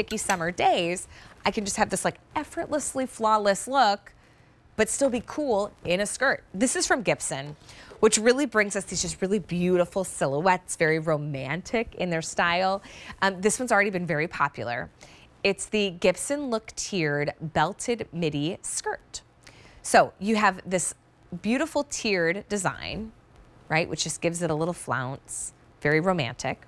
sticky summer days, I can just have this like effortlessly flawless look, but still be cool in a skirt. This is from Gibson, which really brings us these just really beautiful silhouettes, very romantic in their style. Um, this one's already been very popular. It's the Gibson Look Tiered Belted Midi Skirt. So you have this beautiful tiered design, right, which just gives it a little flounce, very romantic.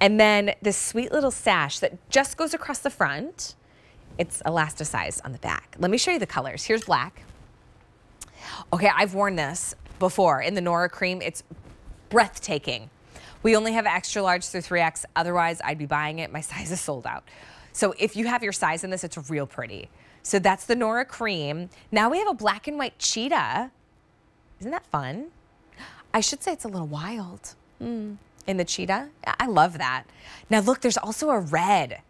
And then this sweet little sash that just goes across the front. It's elasticized on the back. Let me show you the colors. Here's black. Okay, I've worn this before in the Nora cream. It's breathtaking. We only have extra large through 3X. Otherwise, I'd be buying it. My size is sold out. So if you have your size in this, it's real pretty. So that's the Nora cream. Now we have a black and white cheetah. Isn't that fun? I should say it's a little wild. Mm. In the cheetah. I love that. Now look, there's also a red.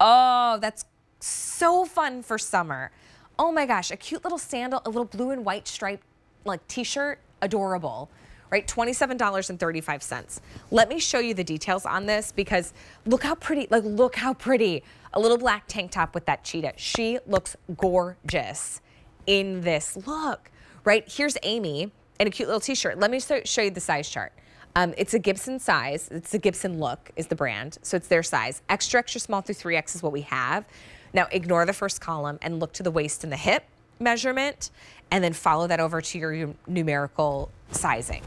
Oh, that's so fun for summer. Oh my gosh, a cute little sandal, a little blue and white striped like t-shirt, adorable right? $27.35. Let me show you the details on this because look how pretty, like look how pretty. A little black tank top with that cheetah. She looks gorgeous in this look, right? Here's Amy in a cute little t-shirt. Let me show you the size chart. Um, it's a Gibson size. It's a Gibson look is the brand. So it's their size. Extra, extra small through 3X is what we have. Now ignore the first column and look to the waist and the hip measurement and then follow that over to your numerical sizing.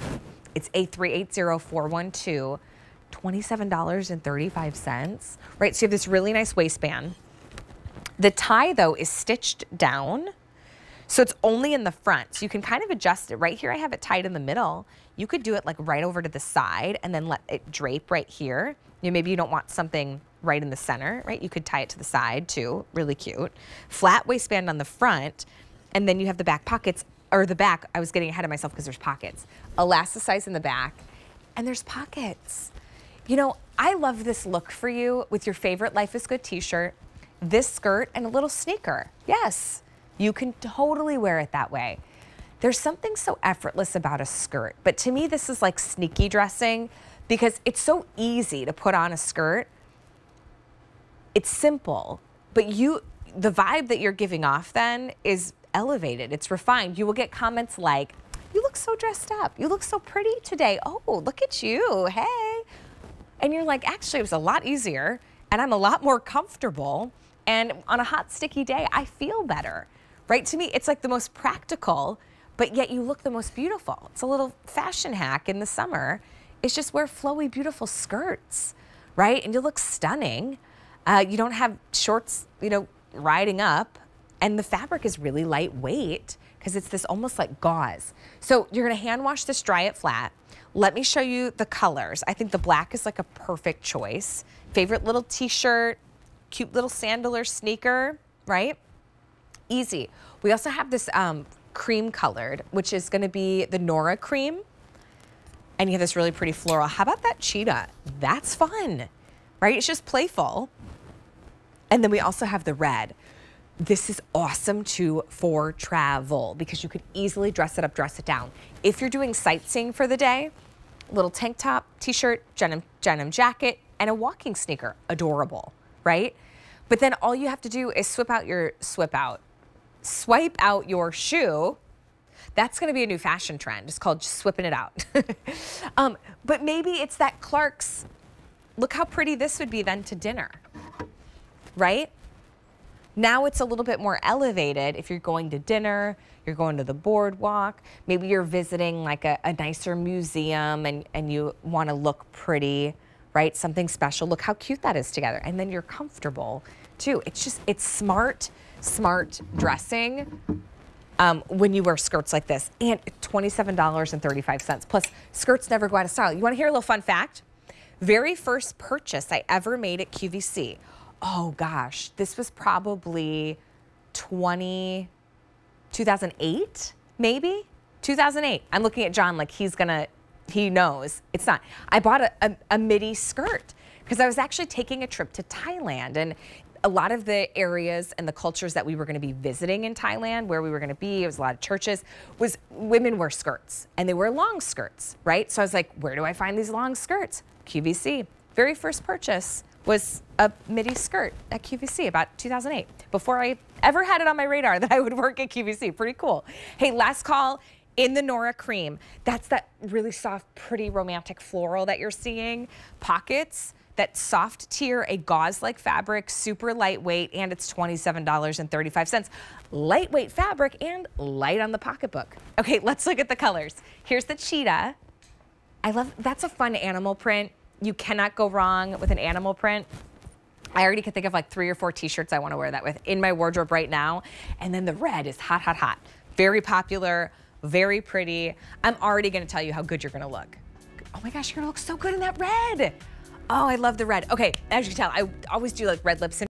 It's A380412, $27.35, right? So you have this really nice waistband. The tie though is stitched down. So it's only in the front. So you can kind of adjust it. Right here, I have it tied in the middle. You could do it like right over to the side and then let it drape right here. You know, maybe you don't want something right in the center, right? You could tie it to the side too, really cute. Flat waistband on the front, and then you have the back pockets, or the back, I was getting ahead of myself because there's pockets. Elasticize in the back, and there's pockets. You know, I love this look for you with your favorite Life is Good t-shirt, this skirt, and a little sneaker. Yes, you can totally wear it that way. There's something so effortless about a skirt, but to me, this is like sneaky dressing because it's so easy to put on a skirt. It's simple, but you, the vibe that you're giving off then is elevated, it's refined. You will get comments like, you look so dressed up. You look so pretty today. Oh, look at you. Hey. And you're like, actually, it was a lot easier and I'm a lot more comfortable. And on a hot, sticky day, I feel better. Right? To me, it's like the most practical, but yet you look the most beautiful. It's a little fashion hack in the summer. It's just wear flowy, beautiful skirts, right? And you look stunning. Uh, you don't have shorts, you know, riding up. And the fabric is really lightweight because it's this almost like gauze. So you're gonna hand wash this, dry it flat. Let me show you the colors. I think the black is like a perfect choice. Favorite little t-shirt, cute little sandal or sneaker, right? Easy. We also have this um, cream colored, which is gonna be the Nora cream. And you have this really pretty floral. How about that cheetah? That's fun, right? It's just playful. And then we also have the red. This is awesome too for travel because you could easily dress it up, dress it down. If you're doing sightseeing for the day, little tank top, t-shirt, denim, denim jacket, and a walking sneaker, adorable, right? But then all you have to do is swip out your, swip out, swipe out your shoe. That's gonna be a new fashion trend. It's called just swipping it out. um, but maybe it's that Clark's, look how pretty this would be then to dinner, right? Now it's a little bit more elevated if you're going to dinner, you're going to the boardwalk, maybe you're visiting like a, a nicer museum and, and you want to look pretty, right? Something special. Look how cute that is together. And then you're comfortable too. It's just, it's smart, smart dressing um, when you wear skirts like this. And $27.35. Plus, skirts never go out of style. You want to hear a little fun fact? Very first purchase I ever made at QVC oh gosh, this was probably 20, 2008, maybe? 2008. I'm looking at John like he's gonna, he knows. It's not. I bought a, a, a midi skirt because I was actually taking a trip to Thailand and a lot of the areas and the cultures that we were going to be visiting in Thailand, where we were going to be, it was a lot of churches, was women wear skirts and they wear long skirts, right? So I was like, where do I find these long skirts? QVC. Very first purchase was a midi skirt at QVC about 2008, before I ever had it on my radar that I would work at QVC. Pretty cool. Hey, last call in the Nora cream. That's that really soft, pretty romantic floral that you're seeing. Pockets, that soft tier, a gauze-like fabric, super lightweight, and it's $27.35. Lightweight fabric and light on the pocketbook. Okay, let's look at the colors. Here's the cheetah. I love, that's a fun animal print. You cannot go wrong with an animal print. I already can think of like three or four t-shirts I want to wear that with in my wardrobe right now. And then the red is hot, hot, hot. Very popular, very pretty. I'm already going to tell you how good you're going to look. Oh my gosh, you're going to look so good in that red. Oh, I love the red. Okay, as you can tell, I always do like red lips